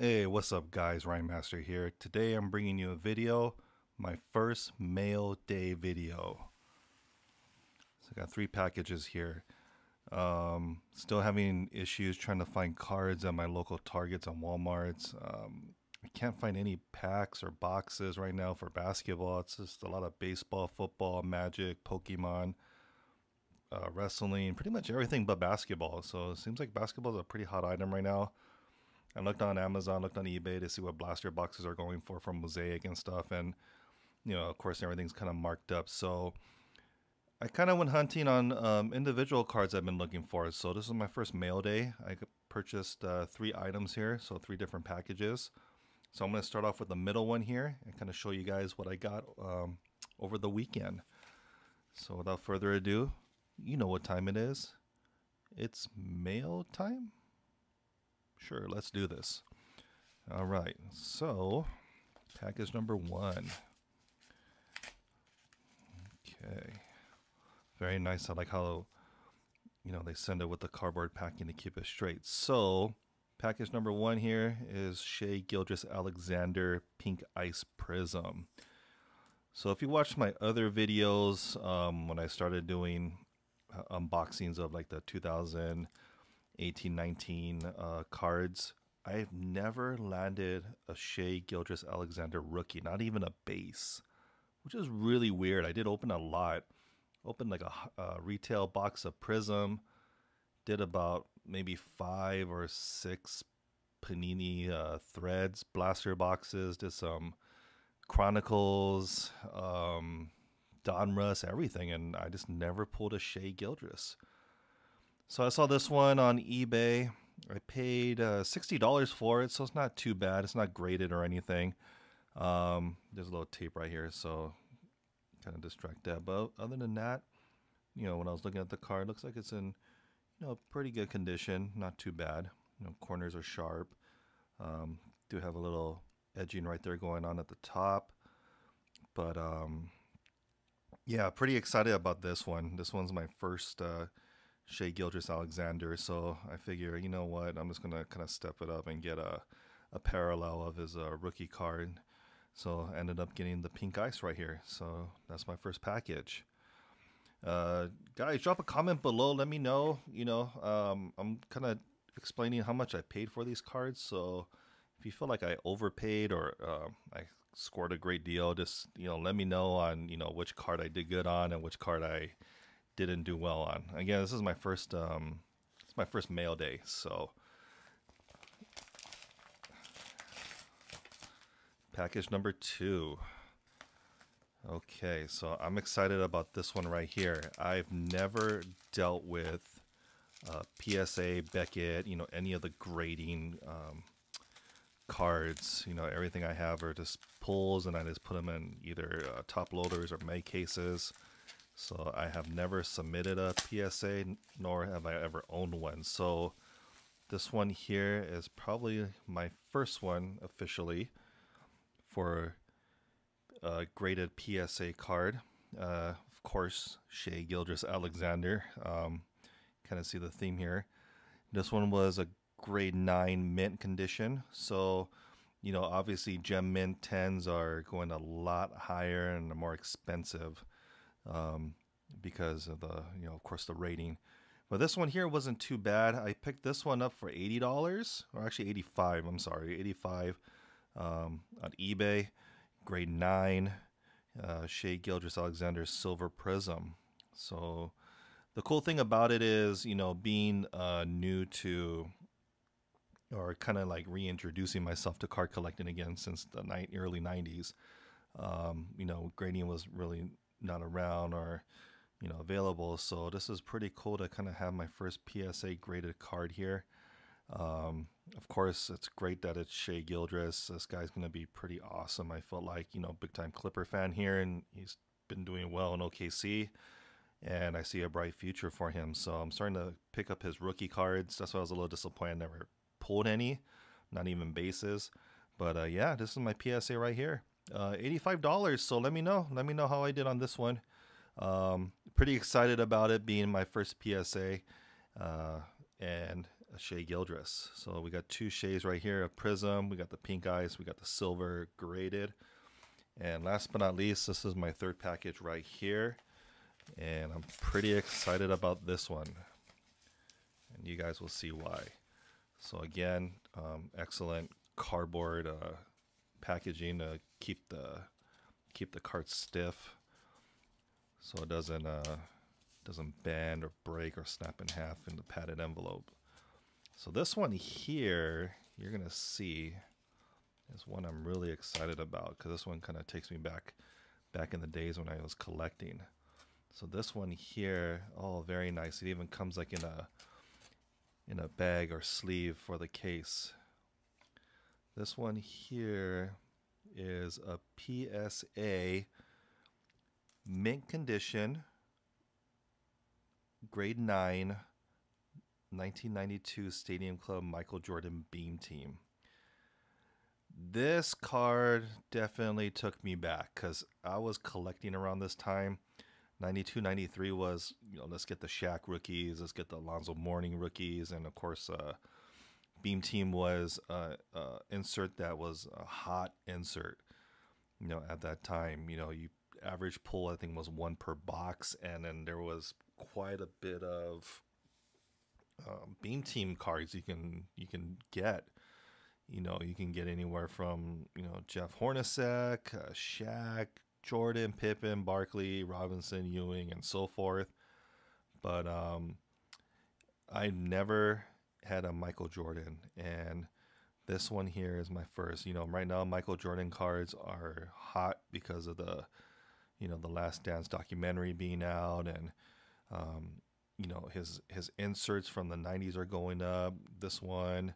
Hey, what's up guys? Ryan Master here. Today I'm bringing you a video, my first mail day video. So I got three packages here. Um, still having issues trying to find cards at my local Targets and Walmarts. Um, I can't find any packs or boxes right now for basketball. It's just a lot of baseball, football, magic, Pokemon, uh, wrestling, pretty much everything but basketball. So it seems like basketball is a pretty hot item right now. I looked on Amazon, looked on eBay to see what blaster boxes are going for from Mosaic and stuff, and you know, of course, everything's kind of marked up. So I kind of went hunting on um, individual cards I've been looking for. So this is my first mail day. I purchased uh, three items here, so three different packages. So I'm going to start off with the middle one here and kind of show you guys what I got um, over the weekend. So without further ado, you know what time it is. It's mail time. Sure, let's do this. All right, so package number one. Okay, very nice. I like how, you know, they send it with the cardboard packing to keep it straight. So, package number one here is Shai Gilgeous-Alexander Pink Ice Prizm. So if you watched my other videos, um, when I started doing uh, unboxings of like the 2000 18, 19 uh, cards. I've never landed a Shai Gilgeous-Alexander rookie, not even a base, which is really weird. I did open a lot. Opened like a, a retail box of Prizm, did about maybe five or six Panini uh, threads, blaster boxes, did some Chronicles, um, Donruss, everything, and I just never pulled a Shai Gilgeous. So I saw this one on eBay. I paid uh, $60 for it, so it's not too bad. It's not graded or anything. Um, there's a little tape right here, so kind of distract that. But other than that, you know, when I was looking at the car, it looks like it's in, you know, pretty good condition. Not too bad. You know, corners are sharp. Um, do have a little edging right there going on at the top. But um, yeah, pretty excited about this one. This one's my first uh, Shai Gilgeous-Alexander. So I figure, you know what, I'm just gonna kind of step it up and get a a parallel of his uh, rookie card. So I ended up getting the pink ice right here. So that's my first package. Uh, guys, drop a comment below. Let me know. You know, um, I'm kind of explaining how much I paid for these cards. So if you feel like I overpaid or uh, I scored a great deal, just you know, let me know on you know which card I did good on and which card I didn't do well on. Again, this is my first um, it's my first mail day, so package number two. Okay, so I'm excited about this one right here. I've never dealt with uh, PSA, Beckett, you know, any of the grading um, cards. You know, everything I have are just pulls, and I just put them in either uh, top loaders or May cases. So I have never submitted a PSA, nor have I ever owned one. So this one here is probably my first one officially for a graded PSA card. Uh, of course, Shai Gilgeous-Alexander. Um, kind of see the theme here. This one was a grade 9 mint condition. So, you know, obviously gem mint 10s are going a lot higher and more expensive um, because of the, you know, of course, the rating. But this one here wasn't too bad. I picked this one up for eighty dollars, or actually eighty-five. I'm sorry, eighty-five um, on eBay. Grade nine, uh, Shai Gilgeous-Alexander Silver Prizm. So the cool thing about it is, you know, being uh, new to or kind of like reintroducing myself to card collecting again since the early 90s. Um, you know, grading was really not around or you know available. So this is pretty cool to kind of have my first psa graded card here. Um, of course it's great that it's shai Gilgeous. This guy's going to be pretty awesome i felt like you know big time clipper fan here and he's been doing well in okc and i see a bright future for him. So i'm starting to pick up his rookie cards. That's why i was a little disappointed i never pulled any not even bases. But uh, yeah this is my psa right here uh, $85. So let me know. Let me know how I did on this one. Um, pretty excited about it being my first PSA. Uh, and a Shai Gilgeous. So we got two Shays right here, a Prizm. We got the pink ice. We got the silver graded. And last but not least, this is my third package right here. And I'm pretty excited about this one. And you guys will see why. So again, um, excellent cardboard uh, packaging to keep the keep the card stiff, so it doesn't uh, doesn't bend or break or snap in half in the padded envelope. So this one here, you're gonna see, is one I'm really excited about because this one kind of takes me back back in the days when I was collecting. So this one here, oh, very nice. It even comes like in a in a bag or sleeve for the case. This one here is a PSA mint condition, grade 9, 1992 Stadium Club Michael Jordan Beam Team. This card definitely took me back because I was collecting around this time. 92 93 was, you know, let's get the Shaq rookies, let's get the Alonzo Mourning rookies, and of course, uh, Beam Team was uh, uh, insert that was a hot insert. You know, at that time, you know, you average pull I think was one per box, and then there was quite a bit of um, Beam Team cards you can you can get. You know, you can get anywhere from you know Jeff Hornacek, uh, Shaq, Jordan, Pippen, Barkley, Robinson, Ewing, and so forth. But um, I never had a Michael Jordan, and this one here is my first. You know, right now Michael Jordan cards are hot because of the, you know, the Last Dance documentary being out, and um, you know his his inserts from the '90s are going up. This one,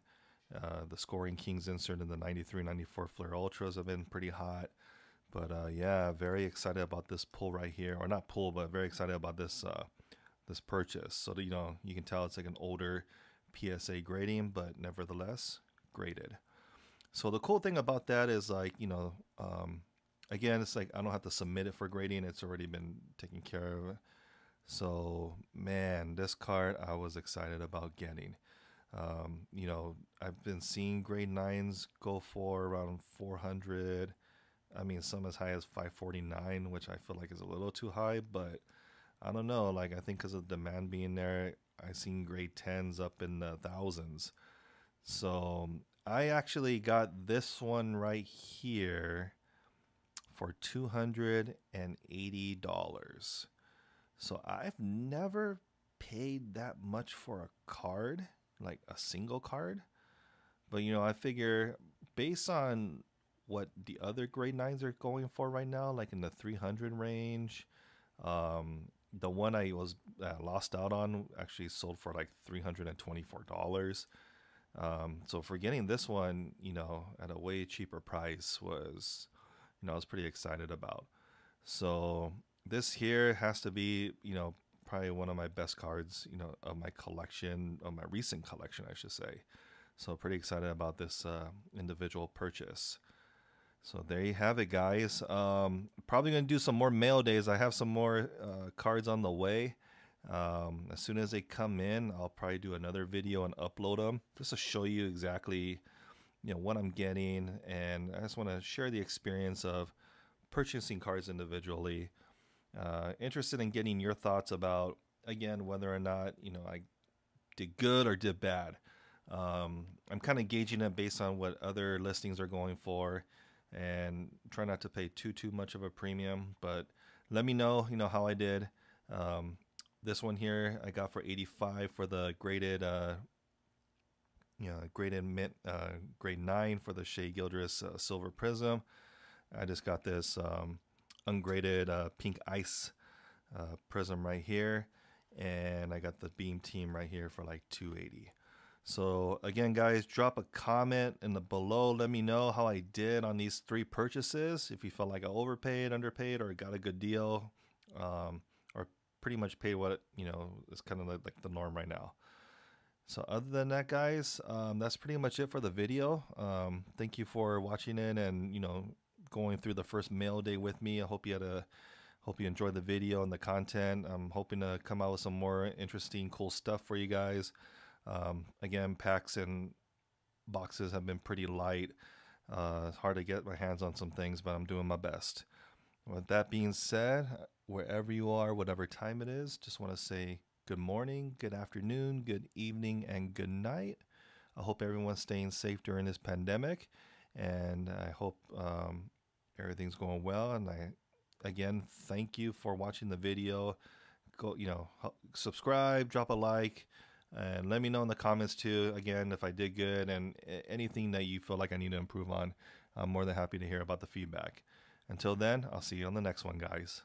uh, the Scoring Kings insert in the '93, '94 Fleer Ultras have been pretty hot. But uh, yeah, very excited about this pull right here, or not pull, but very excited about this uh, this purchase. So you know, you can tell it's like an older PSA grading, but nevertheless graded. So the cool thing about that is like you know, um, again, it's like I don't have to submit it for grading; it's already been taken care of. So man, this card I was excited about getting. Um, you know, I've been seeing grade nines go for around 400 I mean, some as high as 549, which I feel like is a little too high, but I don't know. Like, I think because of demand being there, I've seen grade 10s up in the thousands. So I actually got this one right here for $280. So I've never paid that much for a card, like a single card. But, you know, I figure based on what the other grade nines are going for right now, like in the 300 range. Um, the one I was uh, lost out on actually sold for like $324. Um, so for getting this one, you know, at a way cheaper price was, you know, I was pretty excited about. So this here has to be, you know, probably one of my best cards, you know, of my collection, of my recent collection, I should say. So pretty excited about this uh, individual purchase. So there you have it, guys. Um, probably going to do some more mail days. I have some more uh, cards on the way. Um, as soon as they come in, I'll probably do another video and upload them just to show you exactly, you know, what I'm getting. And I just want to share the experience of purchasing cards individually. Uh, interested in getting your thoughts about, again, whether or not, you know, I did good or did bad. Um, I'm kind of gauging it based on what other listings are going for and try not to pay too too much of a premium. But let me know, you know how I did. Um, this one here I got for 85 for the graded, uh, you know, graded mint, uh, grade nine for the Shai Gilgeous uh, Silver Prizm. I just got this um, ungraded uh, pink ice uh, prizm right here, and I got the Beam Team right here for like 280. So again, guys, drop a comment in the below. Let me know how I did on these three purchases. If you felt like I overpaid, underpaid, or got a good deal, um, or pretty much paid what you know is kind of like the norm right now. So other than that, guys, um, that's pretty much it for the video. Um, thank you for watching it and you know going through the first mail day with me. I hope you had a hope you enjoyed the video and the content. I'm hoping to come out with some more interesting, cool stuff for you guys. Um, again, packs and boxes have been pretty light. Uh, it's hard to get my hands on some things, but I'm doing my best. With that being said, wherever you are, whatever time it is, just want to say good morning, good afternoon, good evening, and good night. I hope everyone's staying safe during this pandemic, and I hope um, everything's going well. And I, again, thank you for watching the video. Go, you know, subscribe, drop a like, and let me know in the comments too. Again, if I did good and anything that you feel like I need to improve on, I'm more than happy to hear about the feedback. Until then, I'll see you on the next one, guys.